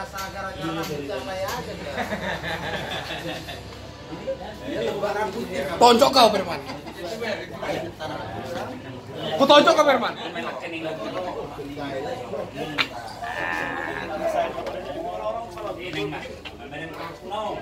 Merasa gara-gara iya, rambutnya saya aja Tonjok kau Berman. Ku tonjok kau Berman. Nah,